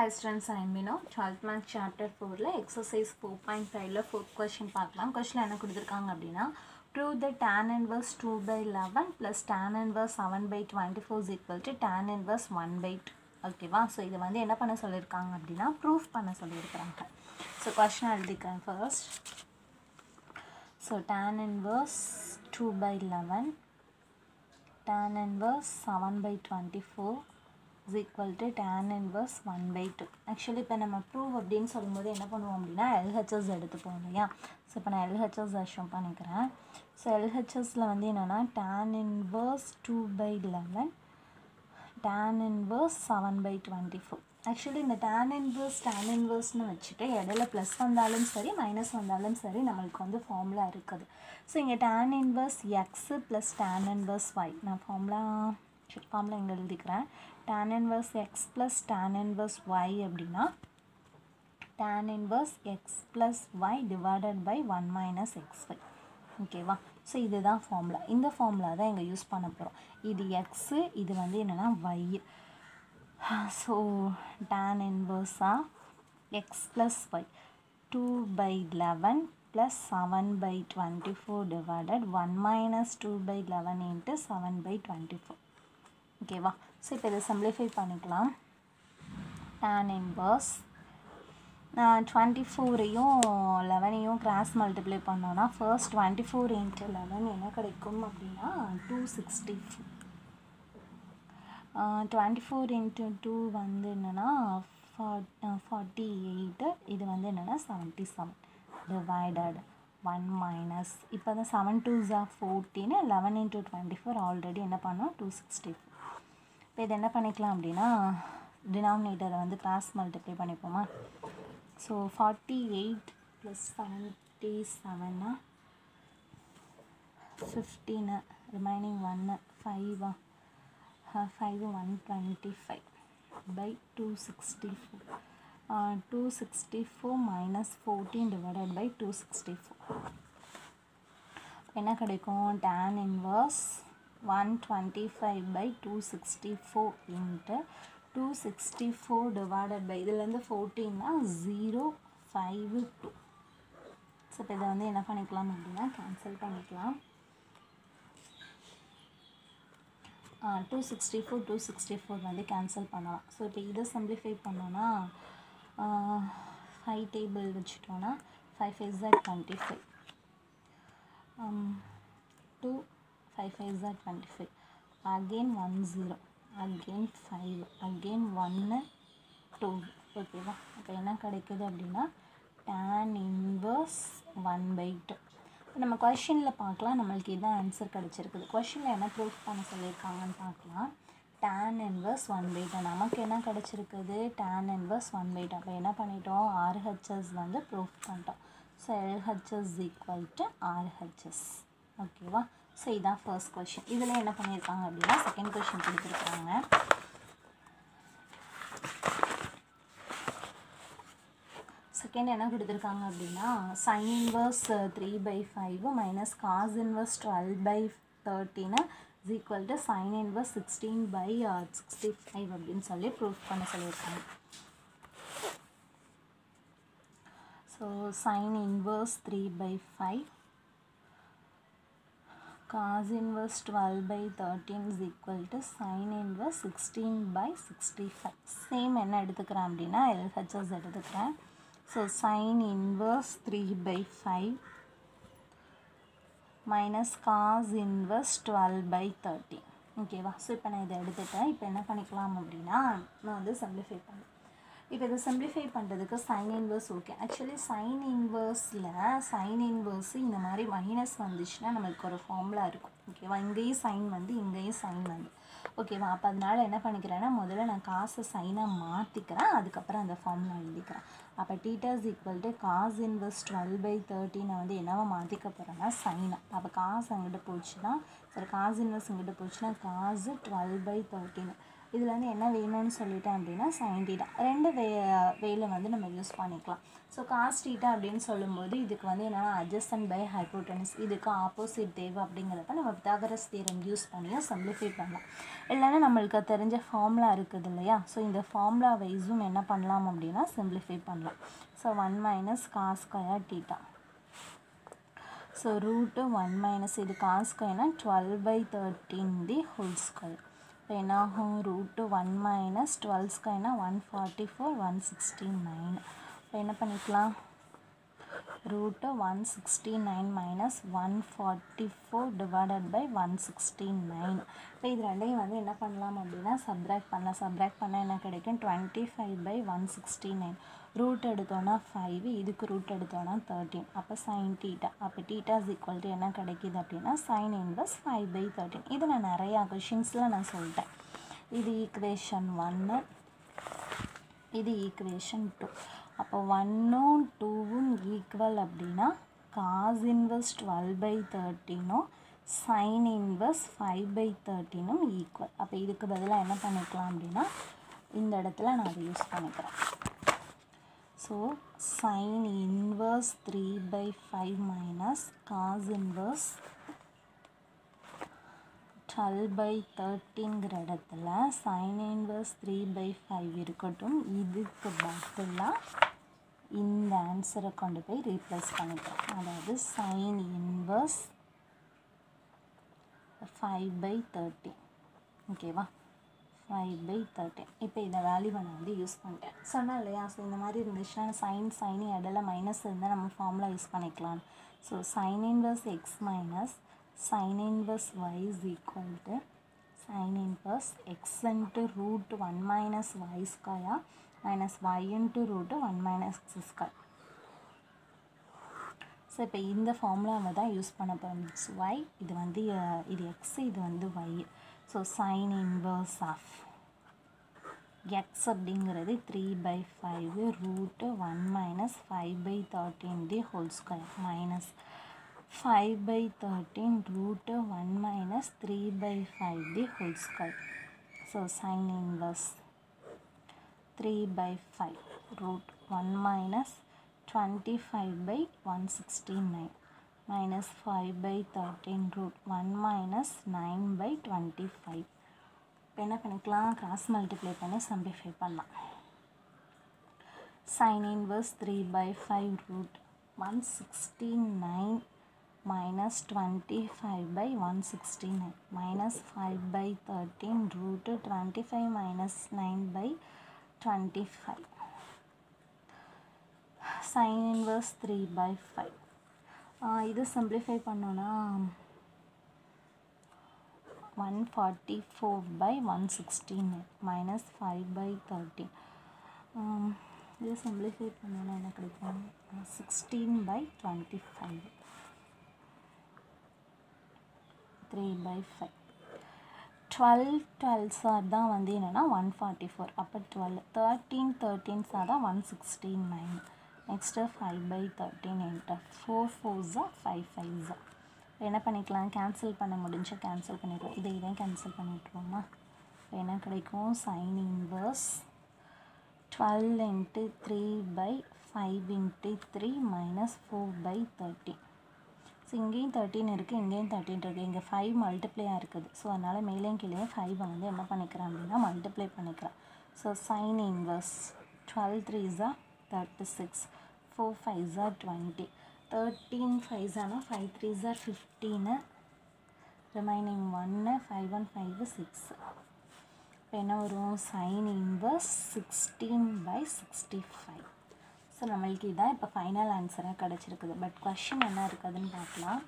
Hi students I'm Vino twelfth maths chapter ஃபோரில் exercise four point ஃபைவ்ல fourth question பார்க்கலாம். Question என்ன கொடுத்துருக்காங்க அப்படின்னா prove the tan inverse two by eleven plus tan inverse seven by twenty four equal to tan inverse one by two ஓகேவா so இதை வந்து என்ன பண்ண சொல்லியிருக்காங்க அப்படின்னா ப்ரூஃப் பண்ண சொல்லியிருக்கிறாங்க. ஸோ கொஸ்டின் எழுதிக்கிறேன் first so tan inverse two by eleven tan inverse seven by twenty four is equal to tan inverse one by two actually இப்போ நம்ம ப்ரூவ் அப்படின்னு சொல்லும்போது என்ன பண்ணுவோம் அப்படின்னா எல்ஹெச்எஸ் எடுத்துப்போம் இல்லையா? ஸோ இப்போ நான் எல்ஹெச்எஸ் அஷ்யூம் பண்ணிக்கிறேன். ஸோ எல்ஹெச்எஸில் வந்து என்னென்னா tan inverse two by eleven tan inverse seven by twenty four actually இந்த டேன் இன்வர்ஸ் டேன் இன்வர்ஸ்னு வச்சுட்டு இடையில ப்ளஸ் வந்தாலும் சரி மைனஸ் வந்தாலும் சரி நம்மளுக்கு வந்து ஃபார்முலா இருக்குது. ஸோ இங்கே tan inverse x plus tan inverse y நான் ஃபார்முலா ஃபார்முலா இங்கே எழுதிக்கிறேன். Tan inverse x plus tan inverse y அப்படின்னா tan inverse x plus y divided by one minus x y ஓகேவா ஸோ இதுதான் ஃபார்முலா இந்த formula தான் இங்கே யூஸ் பண்ண போகிறோம் இது எக்ஸு இது வந்து என்னென்னா y so tan inverse x plus y two by eleven plus seven by twenty four divided one minus two by eleven into seven by twenty four ஓகேவா ஸோ இப்போ இதை சிம்ப்ளிஃபை பண்ணிக்கலாம். டேன் இன்வர்ஸ் டுவெண்ட்டி ஃபோரையும் லெவனையும் cross multiply பண்ணோன்னா first twenty four into eleven என்ன கிடைக்கும் அப்படின்னா two sixty twenty four into two வந்து என்னென்னா ஃபார்ட்டி எயிட்டு இது வந்து என்னென்னா seventy seven divided one minus இப்போ தான் செவன் டூ ஜா fourteen eleven into twenty four already என்ன பண்ணோம்? டூ சிக்ஸ்டி ஃபோர் இப்போ இது என்ன பண்ணிக்கலாம் அப்படின்னா டினாமினேட்டரை வந்து cross multiply பண்ணிப்போமா? So forty eight plus seventy செவன்னா fifteen remaining ஒன்று ஃபைவா five one twenty five by two sixty four two sixty four minus fourteen divided by two sixty four என்ன கிடைக்கும்? Tan inverse one twenty five by two sixty four into two sixty four divided by இதுலேருந்து ஃபோர்டீன்னா zero five two so இப்போ இதை வந்து என்ன பண்ணிக்கலாம் அப்படின்னா கேன்சல் பண்ணிக்கலாம். Two sixty four two sixty four வந்து கேன்சல் பண்ணலாம். ஸோ இப்போ இதை சிம்பிளிஃபை பண்ணோன்னா ஃபைவ் டேபிள் வச்சுட்டோன்னா five five Jat twenty five two five five Jat twenty five again one zero again five again ஒன்று டூ ஓகேவா அப்போ என்ன கிடைக்குது அப்படின்னா tan inverse one by two நம்ம கொஷினில் பார்க்கலாம். நம்மளுக்கு இதான் ஆன்சர் கிடச்சிருக்குது. கொஷினில் என்ன ப்ரூஃப் பண்ண சொல்லியிருக்காங்கன்னு பார்க்கலாம். Tan inverse one by two நமக்கு என்ன கிடச்சிருக்குது? Tan inverse one by two அப்போ என்ன பண்ணிட்டோம்? ஆர்ஹெச்எஸ் வந்து ப்ரூஃப் பண்ணிட்டோம். So LHS equal to RHS ஓகேவா ஸோ இதுதான் ஃபர்ஸ்ட் கொஷின் இதில் என்ன பண்ணியிருக்காங்க அப்படின்னா செகண்ட் கொஷின் கொடுத்துருக்காங்க செகண்ட் என்ன கொடுத்துருக்காங்க அப்படின்னா sine inverse three by five minus cos inverse twelve by தேர்ட்டின்னு is equal to sine inverse sixteen by sixty five அப்படின்னு சொல்லி ப்ரூஃப் பண்ண சொல்லியிருக்காங்க. So sine inverse three by five cos inverse 12 by 13 is equal to sin inverse 16 by 65 same என்ன எடுத்துக்கிறேன் அப்படின்னா LHS எடுத்துக்கிறேன். So sine inverse three by five minus cos inverse twelve by thirty ஓகேவா so இப்போ நான் இதை எடுத்துட்டேன். இப்போ என்ன பண்ணிக்கலாம் அப்படின்னா நான் வந்து சிம்பிளிஃபை பண்ணேன் இப்போ இதை சிம்பிளிஃபை பண்ணுறதுக்கு sine inverse okay actually sine இன்வர்ஸில் sine inverse இந்த மாதிரி மைனஸ் வந்துச்சுன்னா நம்மளுக்கு ஒரு ஃபார்முலா இருக்கும். ஓகேவா இங்கேயும் சைன் வந்து இங்கேயும் சைன் வந்து. ஓகேவா அப்போ அதனால் என்ன பண்ணிக்கிறேன்னா முதல்ல நான் காசை சைனாக மாற்றிக்கிறேன் அதுக்கப்புறம் அந்த ஃபார்முலா எழுதிக்கிறேன். அப்போ theta is equal to cos inverse twelve by தேர்ட்டினை வந்து என்னவோ மாற்றிக்க போகிறேன்னா சைனாக அப்போ காசு அங்கிட்ட போச்சுன்னா சரி காசு இன்வர்ஸ் இங்கிட்ட போச்சுன்னா காசு டுவெல் பை தேர்ட்டின்னு இதில் வந்து என்ன வேணும்னு சொல்லிட்டேன் அப்படின்னா சைன் டீட்டா ரெண்டு வே வேல வந்து நம்ம யூஸ் பண்ணிக்கலாம். ஸோ காஸ் டீட்டா அப்படின்னு சொல்லும்போது இதுக்கு வந்து என்னென்னா அட்ஜஸ்டன் பை ஹைப்ரோட்டனிஸ் இதுக்கு ஆப்போசிட் தேவை அப்படிங்கிறப்ப நம்ம பிதாகரஸ் தீரம் யூஸ் பண்ணியும் சிம்பிளிஃபை பண்ணலாம். இல்லைன்னா நம்மளுக்கு தெரிஞ்ச ஃபார்முலா இருக்குது இல்லையா? ஸோ இந்த ஃபார்முலா வைஸும் என்ன பண்ணலாம் அப்படின்னா சிம்பிளிஃபை பண்ணலாம். So one minus cos square theta so root one minus இது cos twelve by thirteen the whole square இப்போ root one minus twelve ஸ்கொயர்னா one forty four one sixty nine இப்போ என்ன பண்ணிக்கலாம்? Root one sixty nine minus one forty four divided by one sixty nine இப்போ இது ரெண்டையும் வந்து என்ன பண்ணலாம் அப்படின்னா சப்ராக்ட் பண்ணலாம். சப்ராக்ட் பண்ணால் என்ன கிடைக்கும்? Twenty five by one sixty nine root எடுத்தோன்னா ஃபைவ் இதுக்கு ரூட் எடுத்தோன்னா தேர்ட்டின் அப்போ சைன் டீட்டா அப்போ டீட்டாஸ் ஈக்குவல் டு என்ன கிடைக்கிது அப்படின்னா sine inverse five by thirteen இது நான் நிறையா கொஷின்ஸில் நான் சொல்லிட்டேன். இது ஈக்குவேஷன் ஒன்று இது ஈக்குவேஷன் டூ அப்போ ஒன்னும் டூவும் ஈக்குவல் அப்படின்னா காஸ் இன்வெஸ்ட் டுவெல் பை தேர்ட்டினும் சைன் இன்வெஸ்ட் ஃபைவ் பை தேர்ட்டினும் ஈக்குவல் அப்போ இதுக்கு பதிலாக என்ன பண்ணிக்கலாம் அப்படின்னா இந்த இடத்துல நான் அதை யூஸ் பண்ணிக்கிறேன். So sine inverse three by five minus cos inverse twelve by தேர்ட்டிங்கிற இடத்துல sine inverse three by five இருக்கட்டும். இதுக்கு பதிலாக இந்த ஆன்சரை கொண்டு போய் ரீப்ளேஸ் பண்ணிக்கிறோம் அதாவது sine inverse five by thirty ஓகேவா ஃபைவ் பை தேர்ட்டின் இப்போ இந்த வேல்யூவை நான் வந்து யூஸ் பண்ணிட்டேன். சொன்னேன் இல்லையா? ஸோ இந்த மாதிரி இருந்துச்சுன்னா சைன் சைனி இடையில மைனஸ் இருந்தால் நம்ம ஃபார்முலா யூஸ் பண்ணிக்கலாம். So sine inverse x minus sine inverse y is equal to sine inverse x into root one minus y square minus y into root one minus x square so இப்போ இந்த ஃபார்முலாவை தான் use பண்ண போகிறோம் Y இது வந்து இது x இது வந்து y so sine inverse of x அப்படிங்கிறது three by five root one minus five by thirteen the whole square minus five by thirteen root one minus three by five the whole square so sine inverse three by five root one minus twenty five by one sixty nine minus five by thirteen root one minus nine by twenty five இப்போ என்ன பண்ணிக்கலாம்? Cross multiply பண்ணி simplify பண்ணலாம். Sin inverse 3 by 5 root 169 minus 25 by 169 minus 5 by 13 root 25 minus 9 by 25 sin inverse 3 by 5 ஆஹ் இது simplify பண்ணோன்னா one forty four by one sixteen minus five by thirteen இது simplify பண்ணோன்னா என்ன கிடைக்கும்? Sixteen by twenty five three by five twelve twelve sir தான் வந்து என்னென்னா ஒன் ஃபார்ட்டி ஃபோர் அப்போ டுவெல் தேர்ட்டீன் தேர்ட்டீன் சார் தான் one sixteen nine next five by thirteen into four ஃபோர்ஸா five ஃபைவ்ஸா என்ன பண்ணிக்கலாம்? கேன்சல் பண்ண முடிஞ்ச கேன்சல் பண்ணிடுவோம். இதை இதை கேன்சல் பண்ணி இப்போ என்ன கிடைக்கும்? Sine inverse twelve into three by five into three minus four by thirteen so இங்கேயும் தேர்ட்டின் இருக்குது இங்கேயும் தேர்ட்டின் இருக்குது இங்கே ஃபைவ் மல்டிப்ளையாக இருக்குது. ஸோ அதனால் மேலேயும் கீழே ஃபைவை வந்து என்ன பண்ணிக்கிறான் அப்படின்னா மல்டிப்ளை பண்ணிக்கிறேன். ஸோ சைன் இன்வர்ஸ் டுவெல் த்ரீஸாக தேர்ட்டி சிக்ஸ் ஃபோர் ஃபைவ் ஜார் டுவெண்ட்டி தேர்ட்டீன் ஃபைவ் ஃபைவ்ஸானா ஃபைவ் த்ரீ த்ரீஸா ஃபிஃப்டீனு ரிமைனிங் ஒன்று ஃபைவ் ஒன் ஃபைவ் சிக்ஸ் இப்போ என்ன வரும் sine inverse sixteen by sixty five so நம்மளுக்கு இதான் இப்போ ஃபைனல் ஆன்சராக கிடச்சிருக்குது பட் கொஷின் என்ன இருக்குதுன்னு பார்க்கலாம்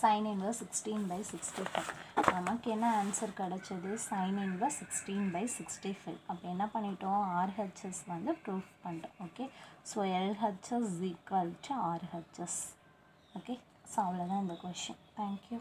sine inverse sixteen by sixty five நமக்கு என்ன ஆன்சர் கிடச்சது? Sine inverse sixteen by sixty five அப்போ என்ன பண்ணிட்டோம்? ஆர்ஹெச்எஸ் வந்து ப்ரூஃப் பண்ணிட்டோம். Okay so LHS equal to RHS okay so அவ்வளோதான் இந்த கொஷின் தேங்க்யூ